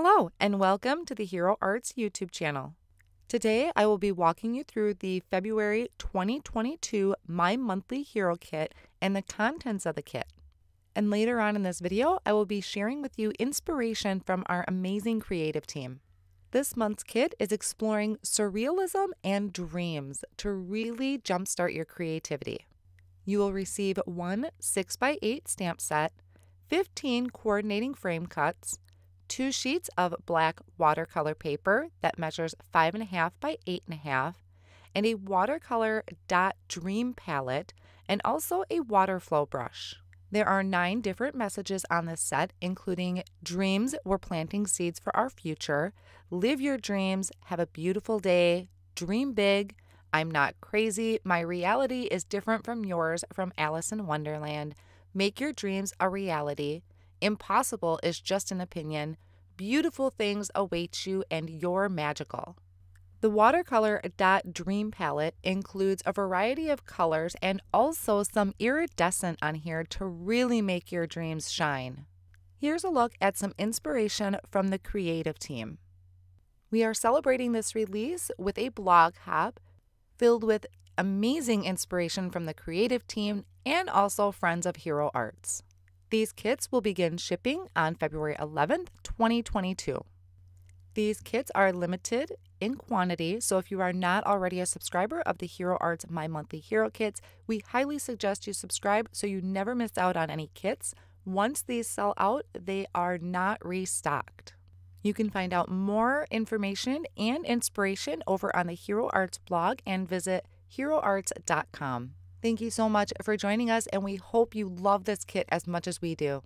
Hello, and welcome to the Hero Arts YouTube channel. Today, I will be walking you through the February 2022 My Monthly Hero Kit and the contents of the kit. And later on in this video, I will be sharing with you inspiration from our amazing creative team. This month's kit is exploring surrealism and dreams to really jumpstart your creativity. You will receive one 6x8 stamp set, 15 coordinating frame cuts, two sheets of black watercolor paper that measures 5.5 by 8.5, and a watercolor dot dream palette, and also a water flow brush. There are nine different messages on this set, including Dreams, we're planting seeds for our future, Live your dreams, have a beautiful day, Dream big, I'm not crazy, my reality is different from yours from Alice in Wonderland, Make your dreams a reality, Impossible is just an opinion, Beautiful things await you, and you're magical. The watercolor dot dream palette includes a variety of colors and also some iridescent on here to really make your dreams shine. Here's a look at some inspiration from the creative team. We are celebrating this release with a blog hop filled with amazing inspiration from the creative team and also friends of Hero Arts. These kits will begin shipping on February 11th, 2022. These kits are limited in quantity, so if you are not already a subscriber of the Hero Arts My Monthly Hero Kits, we highly suggest you subscribe so you never miss out on any kits. Once these sell out, they are not restocked. You can find out more information and inspiration over on the Hero Arts blog and visit heroarts.com. Thank you so much for joining us, and we hope you love this kit as much as we do.